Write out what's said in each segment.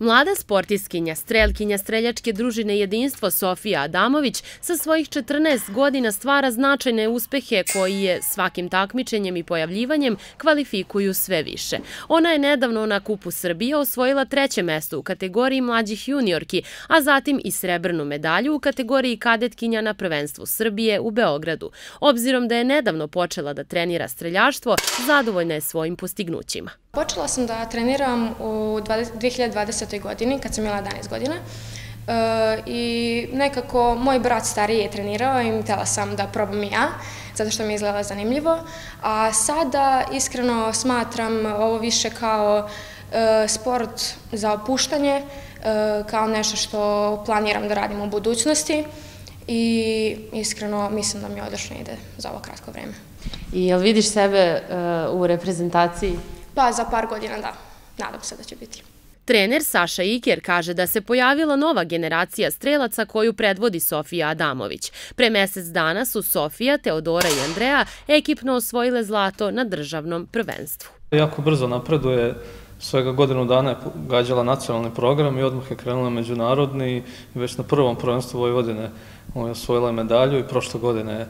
Mlada sportiskinja, strelkinja streljačke družine Jedinstvo Sofija Adamović sa svojih 14 godina stvara značajne uspehe koji je svakim takmičenjem i pojavljivanjem kvalifikuju sve više. Ona je nedavno na Kupu Srbije osvojila treće mesto u kategoriji mlađih juniorki, a zatim i srebrnu medalju u kategoriji kadetkinja na prvenstvu Srbije u Beogradu. Obzirom da je nedavno počela da trenira streljaštvo, zadovoljna je svojim postignućima. Počela sam da treniram u 2020. godini, kad sam imala 11 godina. E, I nekako moj brat stariji je trenirao i htjela sam da probam i ja, zato što mi je izgledala zanimljivo. A sada iskreno smatram ovo više kao e, sport za opuštanje, e, kao nešto što planiram da radim u budućnosti i iskreno mislim da mi odlično ide za ovo kratko vreme. I jel vidiš sebe e, u reprezentaciji? Pa za par godina da, nadam se da će biti. Trener Saša Iker kaže da se pojavila nova generacija strelaca koju predvodi Sofija Adamović. Pre mesec dana su Sofija, Teodora i Andreja ekipno osvojile zlato na državnom prvenstvu. Jako brzo napreduje, svega godinu dana je gađala nacionalni program i odmah je krenula međunarodni i već na prvom prvenstvu Vojvodine je osvojila medalju i prošle godine je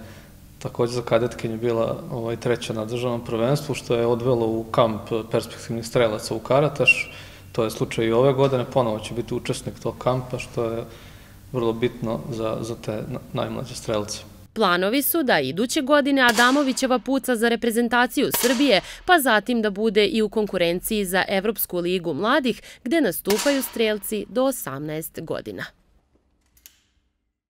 također za kadetkinje bila ovaj, treća na državnom prvenstvu, što je odvelo u kamp perspektivnih strelaca u Karataš. To je slučaj i ove godine, ponovo će biti učesnik tog kampa, što je vrlo bitno za, za te najmlađe strelce. Planovi su da iduće godine Adamovićeva puca za reprezentaciju Srbije, pa zatim da bude i u konkurenciji za Evropsku ligu mladih, gde nastupaju strelci do 18 godina.